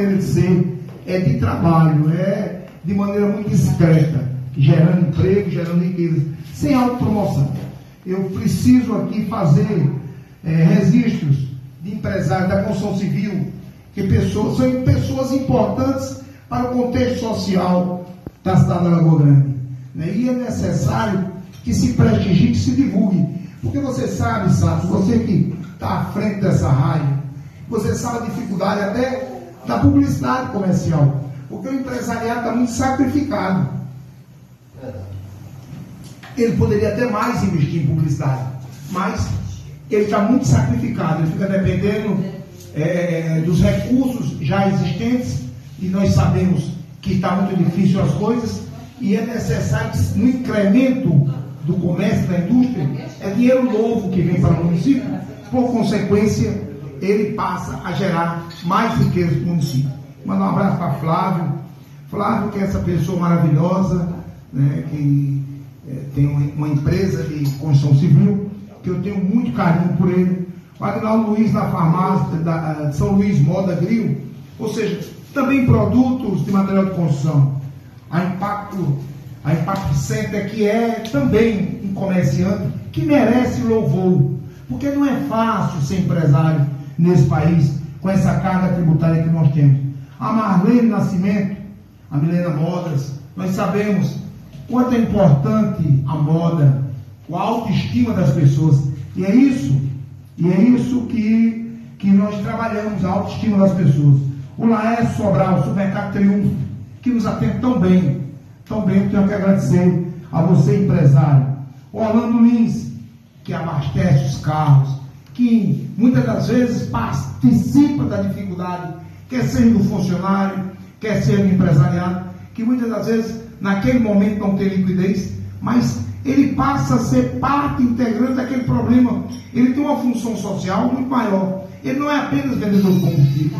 maneira de ser é de trabalho, é de maneira muito discreta, gerando emprego, gerando riqueza, sem autopromoção. Eu preciso aqui fazer é, registros de empresários da construção civil, que pessoas, são pessoas importantes para o contexto social da cidade da Lagoa Grande. Né? E é necessário que se prestigie, que se divulgue. Porque você sabe, Sato, você que está à frente dessa rádio, você sabe a dificuldade até da publicidade comercial. Porque o empresariado está muito sacrificado. Ele poderia até mais investir em publicidade, mas ele está muito sacrificado, ele fica dependendo é, dos recursos já existentes, e nós sabemos que está muito difícil as coisas, e é necessário que no incremento do comércio, da indústria, é dinheiro novo que vem para o município, por consequência, ele passa a gerar mais riqueza para o município. Manda um abraço para Flávio. Flávio, que é essa pessoa maravilhosa, né, que é, tem uma, empresa de construção civil, que eu tenho muito carinho por ele. O Agnaldo Luiz na farmácia da, de São Luís Moda Grill, ou seja, também produtos de material de construção. A Impacto, a Impacto Center, que é também um comerciante que merece louvor, porque não é fácil ser empresário nesse país com essa carga tributária que nós temos. A Marlene Nascimento, a Milena Modas, nós sabemos quanto é importante a moda, a autoestima das pessoas. E é isso, e é isso que, que nós trabalhamos, a autoestima das pessoas. O Laércio Sobral, o Supermercado Triunfo, que nos atende tão bem, tão bem, eu tenho que agradecer a você, empresário. O Orlando Lins, que abastece os carros, que muitas das vezes participa da dificuldade, quer ser do funcionário, quer ser do empresariado, que muitas das vezes naquele momento não tem liquidez, mas ele passa a ser parte integrante daquele problema. Ele tem uma função social muito maior. Ele não é apenas vendedor de combustível.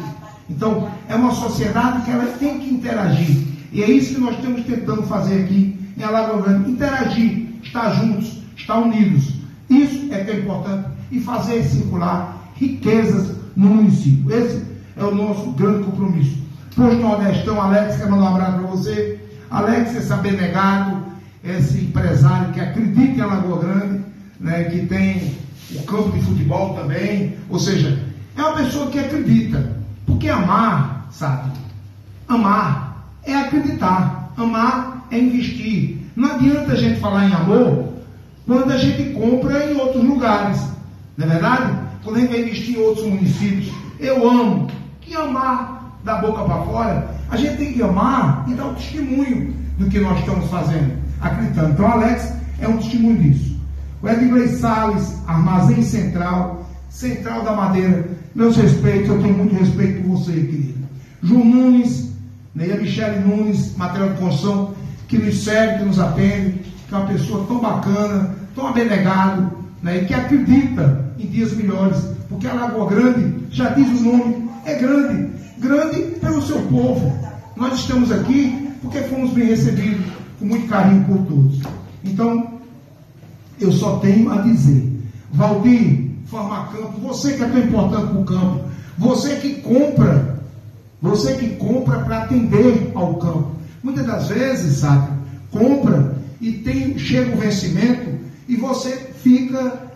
Então, é uma sociedade que ela tem que interagir. E é isso que nós estamos tentando fazer aqui em Alagoas Grande. Interagir, estar juntos, estar unidos. Isso é que é importante e fazer circular riquezas no município. Esse é o nosso grande compromisso. Posto Nordestão, Alex, quer mandar um abraço para você. Alex, esse abnegado, esse empresário que acredita em Alagoa Grande, né, que tem o campo de futebol também, ou seja, é uma pessoa que acredita. Porque amar, sabe? Amar é acreditar, amar é investir. Não adianta a gente falar em amor quando a gente compra em outros lugares. Não é verdade? Quando a gente vai investir em outros municípios, eu amo. Que amar da boca para fora, a gente tem que amar e dar o um testemunho do que nós estamos fazendo, acreditando. Então, Alex é um testemunho disso. O Edgley Salles, Armazém Central, Central da Madeira. Meus respeitos, eu tenho muito respeito por você, querido. João Nunes, né, e a Michele Nunes, material de construção, que nos serve, que nos atende, que é uma pessoa tão bacana, tão abnegado, né, e que acredita em dias melhores, porque a Lagoa Grande, já diz o nome, é grande, grande pelo seu povo. Nós estamos aqui porque fomos bem recebidos, com muito carinho por todos. Então, eu só tenho a dizer, Valdir, forma campo, você que é tão importante para o campo, você que compra, você que compra para atender ao campo. Muitas das vezes, sabe, compra e tem, chega o vencimento e você fica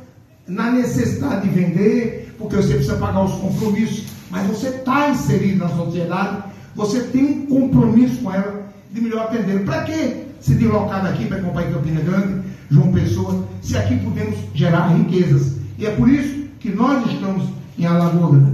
na necessidade de vender, porque você precisa pagar os compromissos, mas você está inserido na sociedade, você tem um compromisso com ela de melhor atender. Para que se deslocar daqui para em Campina Grande, João Pessoa, se aqui podemos gerar riquezas? E é por isso que nós estamos em Alagoas